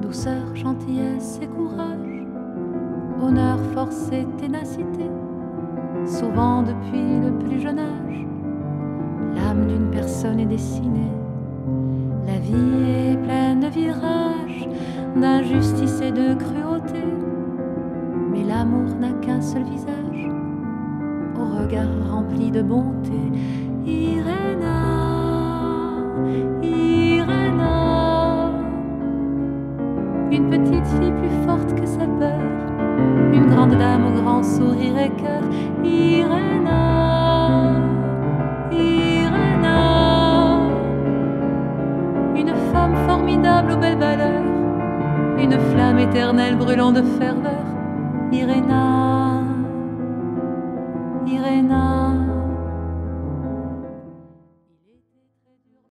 Douceur, gentillesse et courage, honneur, force et ténacité, souvent depuis le plus jeune âge, l'âme d'une personne est dessinée. La vie est pleine de virages, d'injustice et de cruauté, mais l'amour n'a qu'un seul visage, au regard rempli de bonté. Une petite fille plus forte que sa peur, une grande dame au grand sourire et cœur. Irena, Irena, une femme formidable aux belles valeurs, une flamme éternelle brûlant de ferveur. Irena, Irena.